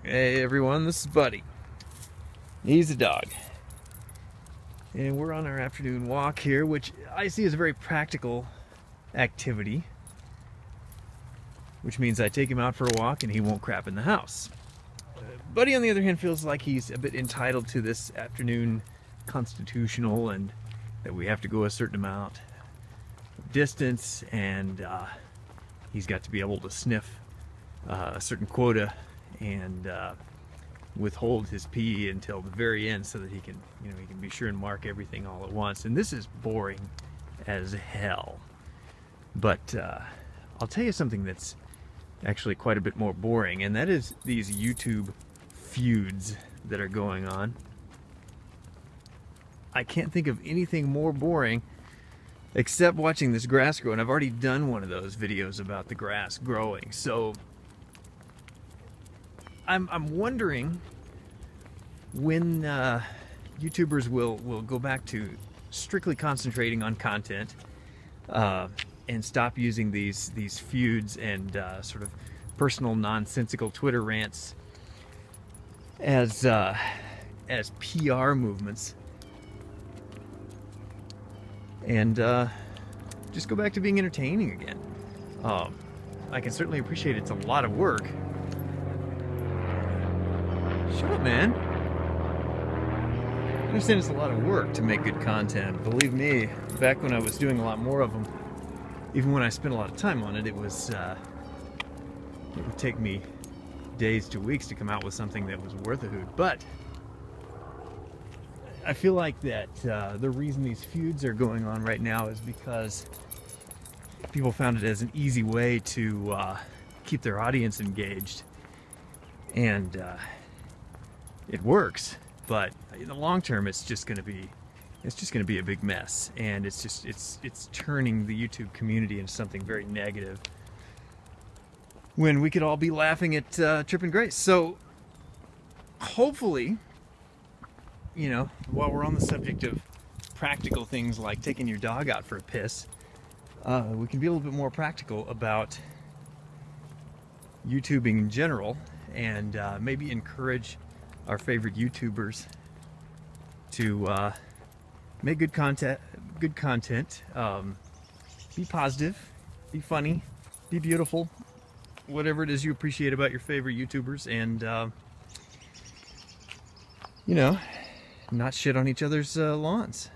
Hey everyone, this is Buddy. He's a dog. And we're on our afternoon walk here, which I see as a very practical activity. Which means I take him out for a walk and he won't crap in the house. Buddy, on the other hand, feels like he's a bit entitled to this afternoon constitutional and that we have to go a certain amount of distance and uh, he's got to be able to sniff uh, a certain quota and uh, withhold his pee until the very end so that he can, you know, he can be sure and mark everything all at once. And this is boring as hell. But uh, I'll tell you something that's actually quite a bit more boring, and that is these YouTube feuds that are going on. I can't think of anything more boring except watching this grass grow, and I've already done one of those videos about the grass growing. So I'm, I'm wondering when uh, YouTubers will, will go back to strictly concentrating on content uh, and stop using these these feuds and uh, sort of personal nonsensical Twitter rants as uh, as PR movements and uh, just go back to being entertaining again. Um, I can certainly appreciate it's a lot of work. Shut up, man. I understand it's a lot of work to make good content. Believe me, back when I was doing a lot more of them, even when I spent a lot of time on it, it was uh, it would take me days to weeks to come out with something that was worth a hoot. But I feel like that uh, the reason these feuds are going on right now is because people found it as an easy way to uh, keep their audience engaged, and uh, it works. But in the long term, it's just going to be it's just going to be a big mess, and it's just it's it's turning the YouTube community into something very negative. When we could all be laughing at uh, Trip and Grace, so hopefully you know, while we're on the subject of practical things like taking your dog out for a piss, uh, we can be a little bit more practical about YouTubing in general and uh, maybe encourage our favorite YouTubers to uh, make good content, good content, um, be positive, be funny, be beautiful, whatever it is you appreciate about your favorite YouTubers, and uh, you know, not shit on each other's uh, lawns.